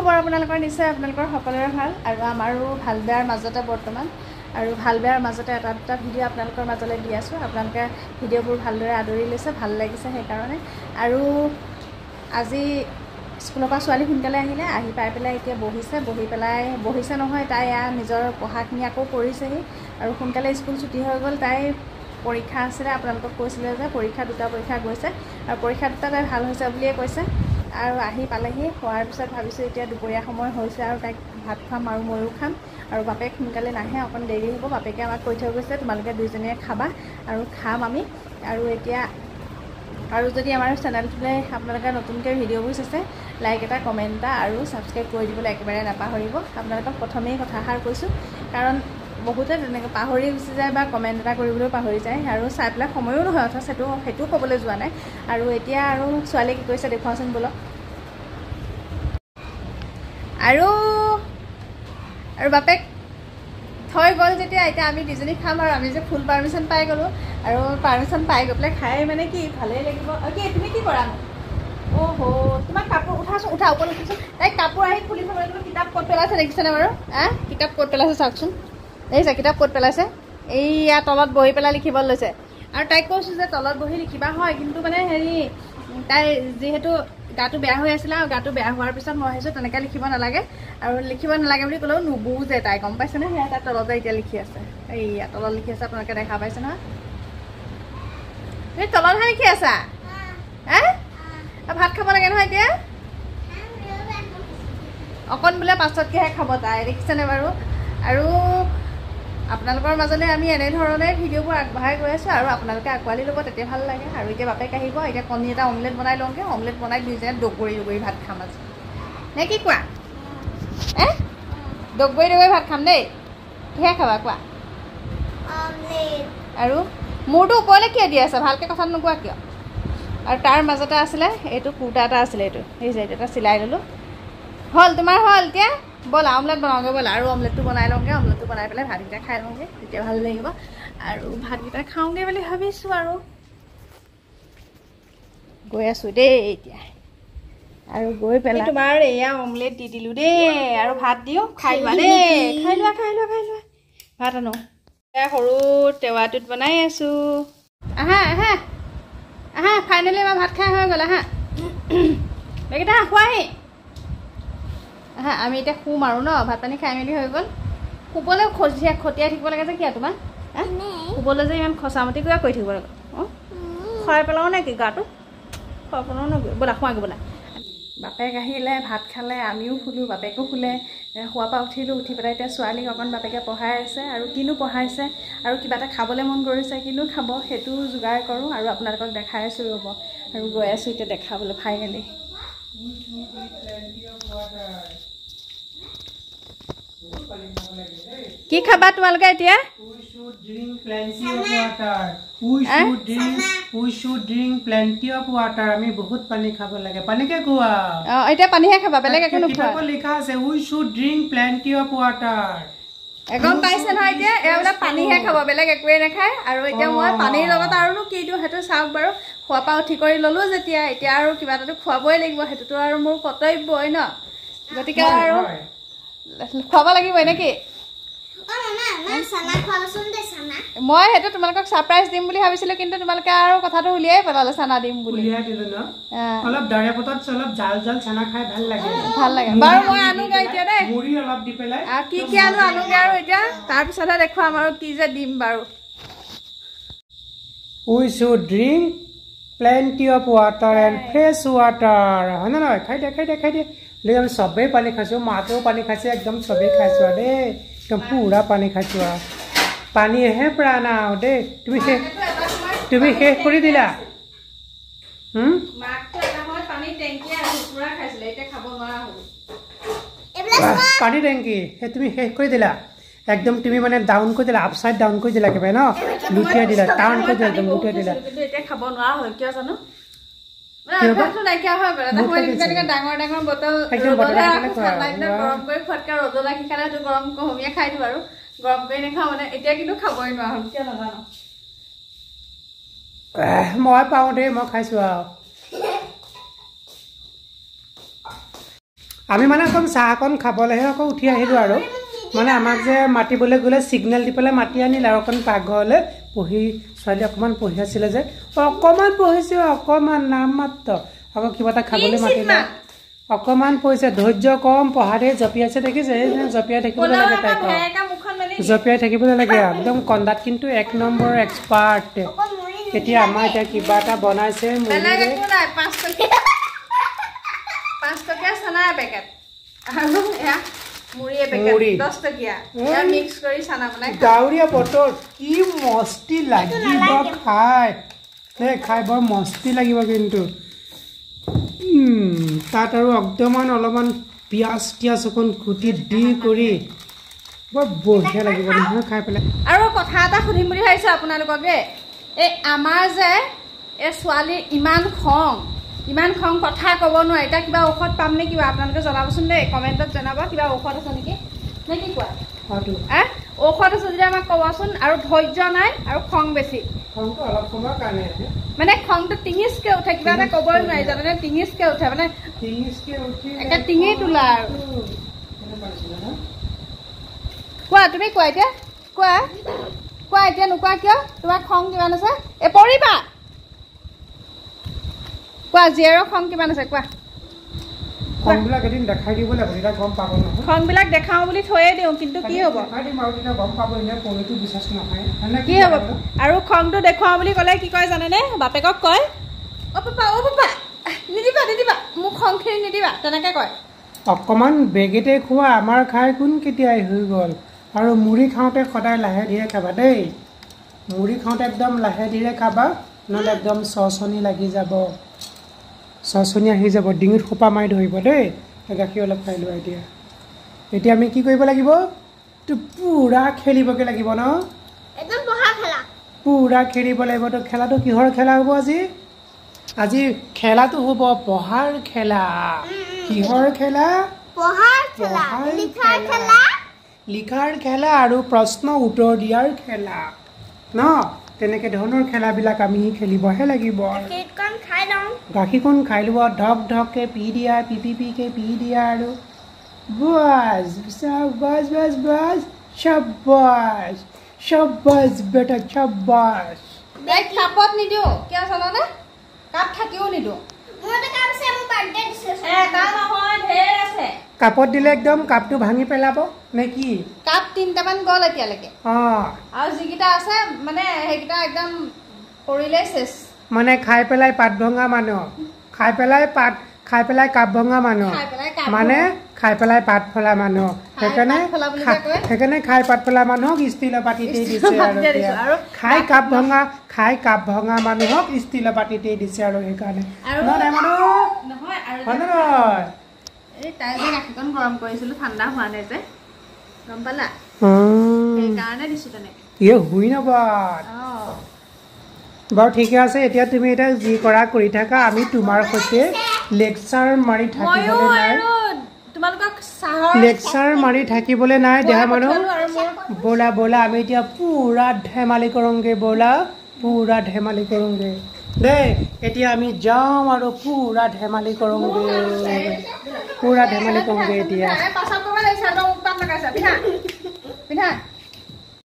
খবৰ আপোনালোকৰ? নিশ্চয় আপোনালোকৰ সকলোৰে ভাল আৰু আমাৰো ভাল বেয়াৰ মাজতে বৰ্তমান। আৰু ভাল বেয়াৰ মাজতে এটা দুটা ভিডিঅ' আপোনালোকৰ মাজলৈ দি আছোঁ। আপোনালোকে ভিডিঅ'বোৰ ভালদৰে আদৰি লৈছে ভাল লাগিছে সেইকাৰণে। আৰু আজি স্কুলৰ পৰা ছোৱালী সোনকালে আহিলে আহি পাই পেলাই এতিয়া বহিছে। বহি পেলাই বহিছে নহয় তাই এয়া নিজৰ পঢ়াখিনি আকৌ কৰিছেহি। আৰু সোনকালে স্কুল ছুটি হৈ গ'ল তাই পৰীক্ষা আছিলে আপোনালোকক কৈছিলে যে পৰীক্ষা দুটা পৰীক্ষা গৈছে। আৰু পৰীক্ষা দুটা তাই ভাল হৈছে বুলিয়ে কৈছে। আৰু আহি পালেহি। হোৱাৰ পিছত ভাবিছোঁ এতিয়া দুপৰীয়া সময় হৈছে আৰু তাইক ভাত খুৱাম আৰু ময়ো খাম। আৰু বাপেক সোনকালে নাহে অকণ দেৰি হ'ব। বাপেকে আমাক কৈ থৈ গৈছে তোমালোকে দুইজনীয়ে খাবা আৰু খাম আমি। আৰু এতিয়া আৰু যদি আমাৰ চেনেলটোলৈ আপোনালোকে নতুনকৈ ভিডিঅ'বোৰ চাইছে লাইক এটা কমেণ্ট এটা আৰু ছাবস্ক্ৰাইব কৰি দিবলৈ একেবাৰে নাপাহৰিব। আপোনালোকক প্ৰথমেই কথাষাৰ কৈছোঁ। কাৰণ বহুতে তেনেকৈ পাহৰি গুচি যায় বা কমেণ্ট এটা কৰিবলৈও পাহৰি যায়। আৰু চাই পেলাই সময়ো নহয় অথচ সেইটো সেইটোও ক'বলৈ যোৱা নাই। আৰু এতিয়া আৰু ছোৱালীয়ে কি কৰিছে দেখুৱাচোন ব'লক আৰু আৰু বাপেক থৈ গ'ল যেতিয়া এতিয়া আমি দুজনী খাম আৰু আমি যে ফুল পাৰ্মিশ্যন পাই গ'লোঁ। আৰু পাৰ্মিশ্যন পাই গৈ পেলাই খাই মানে কি ভালেই লাগিব। কি তুমি কি কৰা? অ' হ তোমাক কাপোৰ উঠাচোন উঠা ওপৰত উঠিছোঁ তাইক কাপোৰ আহি খুলি থ'ব লাগিব কিতাপ ক'ত পেলাইছে দেখিছেনে বাৰু? আ কিতাপ ক'ত পেলাইছে চাওকচোন। দেখিছে কিতাপ ক'ত পেলাইছে? এইয়া তলত বহি পেলাই লিখিব লৈছে। আৰু তাইক কৈছোঁ যে তলত বহি লিখিবা হয় কিন্তু মানে হেৰি তাই যিহেতু গাটো বেয়া হৈ আছিলে আৰু গাটো বেয়া হোৱাৰ পিছত মই ভাবিছোঁ তেনেকৈ লিখিব নালাগে। আৰু লিখিব নালাগে বুলি ক'লেও নুবুজে তাই গম পাইছেনে সেয়া তাই তলতে এতিয়া লিখি আছে। এইয়া তলত লিখি আছে আপোনালোকে দেখা পাইছে নহয়। তুমি তলতহে লিখি আছা? হে? ভাত খাব লাগে নহয় এতিয়া? অকণ বোলে পাছতকৈহে খাব তাই দেখিছেনে বাৰু? আৰু আপোনালোকৰ মাজলৈ আমি এনেধৰণে ভিডিঅ'বোৰ আগবঢ়াই গৈ আছোঁ আৰু আপোনালোকে আঁকোৱালি ল'ব তেতিয়া ভাল লাগে। আৰু এতিয়া বাপেক আহিব এতিয়া কণী এটা অমলেট বনাই লওঁগৈ অমলেট বনাই দুইজনে দগৰি দগৰি ভাত খাম আজি। নে কি কোৱা? এ? দগৰি দগৰি ভাত খাম দেই। কিহে খাবা কোৱা? আৰু মূৰটো ওপৰলৈ কিয় দি আছে? ভালকৈ কথা নোকোৱা কিয়? আৰু তাৰ মাজতে আছিলে এইটো কুৰ্তা এটা আছিলে এইটো। এই যে এইটো এটা চিলাই ল'লোঁ। হ'ল তোমাৰ হ'ল এতিয়া? ব'লা অমলেট বনাওঁগৈ ব'লা আৰু অমলেটটো বনাই লওঁগৈ অমলেটটো বনাই পেলাই ভাতকেইটা খাই লওঁগৈ তেতিয়া ভাল লাগিব। আৰু ভাতকেইটা খাওঁগৈ বুলি ভাবিছোঁ আৰু। গৈ আছোঁ দেই এতিয়া। আৰু গৈ পেলাই তোমাৰ এয়া অমলেট দি দিলোঁ দেই আৰু ভাত দিওঁ খাই লোৱা দেই। খাই লোৱা খাই লোৱা খাই লোৱা। ভাত আনো। এয়া সৰু টেৱাটোত বনাই আছোঁ। আহা আহা। আহা ফাইনেলি আমাৰ ভাত খাই হৈ গ'ল আহা। বেগেইটা খোৱাহি আহা আমি এতিয়া শুম আৰু ন ভাত পানী খাই মেলি হৈ গ'ল। শুবলৈ খজিয়া খটিয়াই থাকিব লাগে যে কিয় তোমাৰ শুবলৈ যে ইমান খচামতি কিবা কৰি থাকিব লাগে। অঁ? খুৱাই পেলাওঁ নে কি গাটো? খুৱাই পেলাওঁ নে ব'লা খোৱাগৈ ব'লা। বাপেক আহিলে ভাত খালে আমিও শুলোঁ বাপেকো শুলে। শোৱাৰ পৰা উঠিলোঁ উঠি পেলাই এতিয়া ছোৱালীক অকণ বাপেকে পঢ়াই আছে আৰু কিনো পঢ়াইছে আৰু কিবা এটা খাবলৈ মন কৰিছে কিনো খাব সেইটো যোগাৰ কৰোঁ আৰু আপোনালোকক দেখাই আছোঁ ৰ'ব। আৰু গৈ আছোঁ এতিয়া দেখাবলৈ ফাইনেলি কি খাবা তোমালোকে এতিয়া? We should drink plenty of water. We should drink. We should drink plenty of water. আমি বহুত পানী খাব লাগে। পানীকে খোৱা অঁ এতিয়া পানীহে খাবা বেলেগ একো নোখোৱা। কিতাপত লিখা আছে we should drink plenty of water গম পাইছে নহয় এতিয়া? এয়া বোলে পানীহে খাব বেলেগ একোৱেই নাখায়। আৰু এতিয়া মই পানীৰ লগত আৰুনো কি দিওঁ সেইটো চাওক বাৰু। খোৱাৰ পৰা উঠি কৰি ল'লোঁ যেতিয়া। এতিয়া আৰু কিবা এটাতো খুৱাবই লাগিব সেইটোতো আৰু মোৰ কৰ্তব্যই ন? গতিকে আৰু খুৱাব লাগিবই নেকি মই সেইটো তোমালোকক ছাৰপ্ৰাইজ দিম বুলি ভাবিছিলোঁ কিন্তু তোমালোকে আৰু কথাটো উলিয়াই পেলালে চানা দিম বুলি। ন? অলপ দৰে পতত অলপ জাল জাল চানা খাই ভাল লাগে। ভাল লাগে। বাৰু মই আনোগৈ এতিয়া দেই। মুড়ি অলপ দি পেলাই কি কি আনো আনোগৈ আৰু এতিয়া। তাৰপিছতহে দেখুৱাম আৰু কি যে দিম বাৰু। We should drink plenty of water and fresh water হয়নে নহয়? খাই দিয়া খাই দিয়া খাই দিয়া। বুলি আমি চবেই পানী খাইছোঁ মাতেও পানী খাইছে একদম চবেই খাইছোঁ আৰু দেই। একদম পুৰা পানী খাইছোঁ আৰু পানীহে প্ৰাণ আৰু দেই তুমি শেষ তুমি শেষ কৰি দিলা হুম? মাকটো এটা সময়ত পানী টেংকি আৰু কুকুৰা খাইছিলে এতিয়া খাব নোৱাৰা হ'ল বাহ, পানী টেংকি সেই তুমি শেষ কৰি দিলা একদম তুমি মানে ডাউন কৰি দিলা আপচাইড ডাউন কৰি দিলা একেবাৰে ন লুটিয়াই দিলা টাউন কৰি দিলা একদম লুটিয়াই দিলা কিন্তু এতিয়া খাব নোৱাৰা হ'ল কিয় জানো ডাঙৰ ডাঙৰ বটল একদম বটল ৰ'দলৈ ৰাখিলে ৰাখোঁ, খোৱা। ঠাণ্ডা দিনত ৱাহ। গৰম কৰি খোৱাতকৈ ৰ'দত ৰাখি খালে সেইটো গৰম কুহুমীয়া খাই দিওঁ আৰু। গৰম কৰি নাখাওঁ মানে এতিয়া কিন্তু খাবই নোৱাৰা হ'ল কিয় নাজানো। এহ, মই পাওঁ দেই মই খাইছোঁ আৰু। আমি মানে অকণ চাহ অকণ খাবলৈহে আকৌ উঠি আহিলোঁ আৰু। মানে আমাক যে মাতিবলৈ গ'লে ছিগনেল দি পেলাই মাতি আনিলে আৰু অকণ পাকঘৰলৈ। পঢ়ি ছোৱালী অকণমান পঢ়ি আছিলে যে অকণমান পঢ়িছে অকণমান নাম মাত্ৰ। আকৌ কিবা এটা খাবলৈ মাতিলে। অকণমান পঢ়িছে ধৈৰ্য কম পঢ়াতে জঁপিয়াইছে দেখিছে জঁপিয়াই থাকিবলৈ লাগে তাইক জঁপিয়াই থাকিবলৈ লাগে একদম কন্দাত কিন্তু এক নম্বৰ এক্সপাৰ্ট এতিয়া আমাৰ এতিয়া কিবা এটা বনাইছে পাঁচ টকীয়া পাঁচ টকীয়া চানা এপেকেট। আৰু টকীয়া। মিক্স কৰি চানা বনাই। ডাৱৰীয়া বতৰ কি মস্তি লাগিব খাই। দেই খাই বৰ মস্তি লাগিব কিন্তু। উম, তাত আৰু একদমান অলপমান পিঁয়াজ টিয়াজ অকণ কুটি দি কৰি বৰ বঢ়িয়া লাগিব নহয় খাই পেলাই। আৰু কথা এটা সুধিম বুলি ভাবিছোঁ আপোনালোকক। দেই এই আমাৰ যে এই ছোৱালীৰ ইমান খং। ইমান খং কথা ক'ব নোৱাৰে। এতিয়া কিবা ঔষধ পাম নে কিবা? আপোনালোকে জনাবচোন দেই কমেণ্টত জনাব। কিবা ঔষধ আছে নেকি? নে কি কোৱা? ঔষধ আছে যদি আমাক ক'বচোন আৰু ধৈৰ্য নাই আৰু খং বেছি। মানে খংটো টিঙিচকে উঠে কিবা এটা ক'বই নোৱাৰি জানেনে? টিঙিচকে উঠে মানে একে টিঙি তোলা আৰু? কোৱা তুমি কোৱা এতিয়া? কোৱা? কোৱা এতিয়া নোকোৱা কিয়? তোমাৰ খং কিমান আছে? এ পৰিবা! কোৱা জীয়েৰৰ খং কিমান আছে কোৱা? খংবিলাক এদিন দেখাই গম পাব নহয়। খংবিলাক দেখাওঁ বুলি থৈয়ে দিওঁ কিন্তু কি হ'ব? গম পাব বিশ্বাস নহয়। কি হ'ব? আৰু? খংটো দেখুৱাওঁ বুলি ক'লে কি কয় জানেনে? বাপেকক কয় অ' পাপা অ' পাপা নিদিবা নিদিবা মোক খংখিনি নিদিবা তেনেকৈ কয়। অকণমান বেগেতে খোৱা আমাৰ খাই কোন কেতিয়াই হৈ গ'ল? আৰু মুড়ি খাওঁতে সদায় লাহে ধীৰে খাবা দেই। মুড়ি খাওঁতে একদম লাহে ধীৰে খাবা নহ'লে একদম চচনি লাগি যাব। চচনি আহি যাব ডিঙিত সোপা মাৰি ধৰিব দেই গাখীৰ অলপ খাই লোৱা এতিয়া। এতিয়া আমি কি কৰিব লাগিব? তো পূৰা খেলিবগৈ লাগিব ন? পূৰা খেলিব লাগিব তো খেলাটো কিহৰ খেলা হ'ব আজি? আজি খেলাটো হ'ব পঢ়াৰ খেলা। কিহৰ খেলা? লিখাৰ খেলা। আৰু প্ৰশ্ন উত্তৰ দিয়াৰ খেলা। ন? তেনেকৈ ধৰণৰ খেলাবিলাক আমি খেলিবহে লাগিব। গাখীৰকণ খাই লোৱা ঢক ঢককৈ পি দিয়া পি পি পিকৈ পি দিয়া আৰু বাছ বাছ বাছ বাছ চাব্বাছ চাব্বাছ বেটা চাব্বাছ। তাইক কাপত নিদিওঁ। কিয় জানানে? কাপ থাকিও নিদিওঁ। কাপত দিলে একদম কাপটো ভাঙি পেলাব নে কি? কাপ তিনিটামান গ'ল এতিয়ালৈকে। অঁ। আৰু যিকেইটা আছে মানে সেইকেইটা একদম কৰিলেই চেচ মানে খাই পেলাই পাত ভঙা মানুহ খাই পেলাই পাত খাই পেলাই কাপ ভঙা মানুহ মানে খাই পেলাই পাত ফলা মানুহ সেইকাৰণে। সেইকাৰণে খাই পাত ফলা মানুহক ষ্টীলৰ বাতিতেই দিছে আৰু খাই কাপ ভঙা খাই কাপ ভঙা মানুহক ষ্টীলৰ বাতিতেই দিছে আৰু সেইকাৰণে। নহয় মানুহ। নহয় এই তাই যে গাখীৰকণ গৰম কৰিছিলোঁ ঠাণ্ডা হোৱা নাই যে। গম পালা? সেইকাৰণে দিছোঁ তেনেকৈ। ইয়ে শুই নাপাত অঁ। বাৰু ঠিকে আছে এতিয়া তুমি এতিয়া যি কৰা কৰি থাকা আমি তোমাৰ সৈতে লেকচাৰ মাৰি থাকিবলৈ নাই। লেকচাৰ মাৰি থাকিবলৈ নাই দেহা মানুহ। ব'লা ব'লা আমি এতিয়া পূৰা ধেমালি কৰোঁগে ব'লা। পূৰা ধেমালি কৰোঁগে। দেই এতিয়া আমি যাওঁ আৰু পূৰা ধেমালি কৰোঁগে। পূৰা ধেমালি কৰোঁগে এতিয়া।